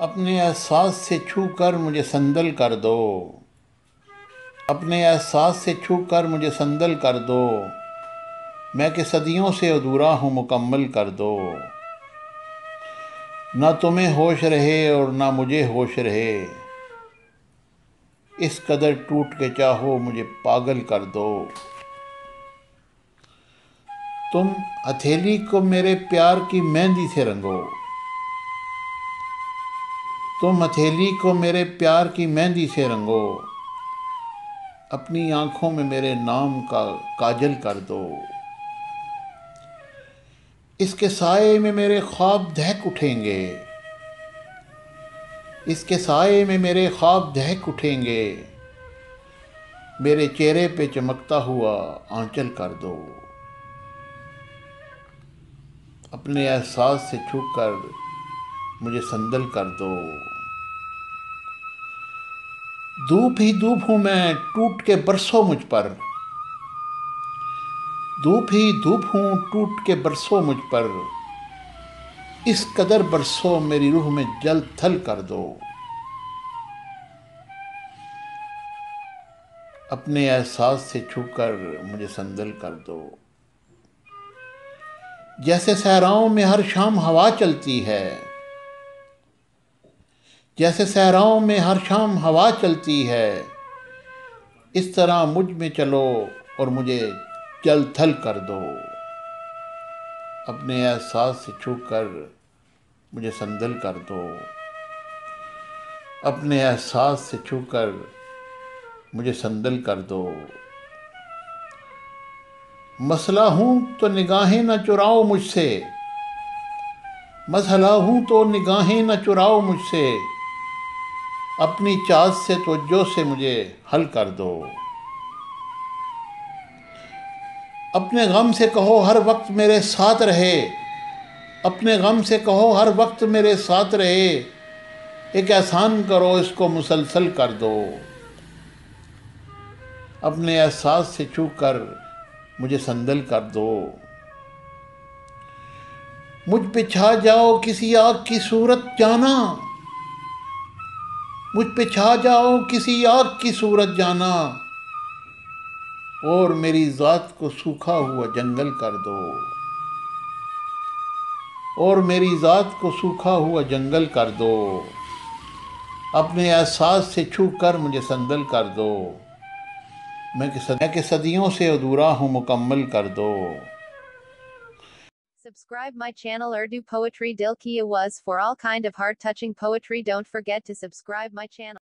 اپنے احساس سے چھو کر مجھے سندل کر دو۔ اپنے احساس سے چھو کر مجھے سندل کر دو۔ میں کہ صدیوں سے ادھورا ہوں، مکمل کر دو۔ نہ تمہیں ہوش رہے اور نہ مجھے ہوش رہے۔ اس قدر ٹوٹ کے چاہو مجھے پاگل کر دو۔ تم ہتھیلی کو میرے پیار کی مہندی سے رنگو۔ تم ہتھیلی کو میرے پیار کی مہندی سے رنگو۔ اپنی آنکھوں میں میرے نام کا کاجل کر دو۔ اس کے سائے میں میرے خواب دہک اٹھیں گے۔ اس کے سائے میں میرے خواب دہک اٹھیں گے۔ میرے چہرے پہ چمکتا ہوا آنچل کر دو۔ اپنے احساس سے چھپ کر مجھے سندل کر دو۔ دھوپ ہی دھوپ ہوں میں ٹوٹ کے برسو مجھ پر۔ دھوپ ہی دھوپ ہوں ٹوٹ کے برسو مجھ پر۔ اس قدر برسو میری روح میں جل تھل کر دو۔ اپنے احساس سے چھو کر مجھے سندل کر دو۔ جیسے صحراؤں میں ہر شام ہوا چلتی ہے۔ جیسے صحراؤں میں ہر شام ہوا چلتی ہے۔ اس طرح مجھ میں چلو اور مجھے چل تھل کر دو۔ اپنے احساس سے چھو کر مجھے سندل کر دو۔ اپنے احساس سے چھو کر مجھے سندل کر دو۔ مسئلہ ہوں تو نگاہیں نہ چراؤ مجھ سے۔ مسئلہ ہوں تو نگاہیں نہ چراؤ مجھ سے۔ اپنی چاند سے توجہ سے مجھے حل کر دو۔ اپنے غم سے کہو ہر وقت میرے ساتھ رہے۔ اپنے غم سے کہو ہر وقت میرے ساتھ رہے۔ ایک احسان کرو اس کو مسلسل کر دو۔ اپنے احساس سے چھو کر مجھے سندل کر دو۔ مجھ پہ چھا جاؤ کسی آگ کی صورت جانا۔ مجھ پہ چھا جاؤ کسی آگ کی صورت جانا۔ اور میری ذات کو سوکھا ہوا جنگل کر دو۔ اور میری ذات کو سوکھا ہوا جنگل کر دو۔ اپنے احساس سے چھو کر مجھے سندل کر دو۔ میں کہ صدیوں سے ادھورا ہوں، مکمل کر دو۔ Subscribe my channel Urdu Poetry Dil Ki Awaz for all kind of heart touching poetry. Don't forget to subscribe my channel.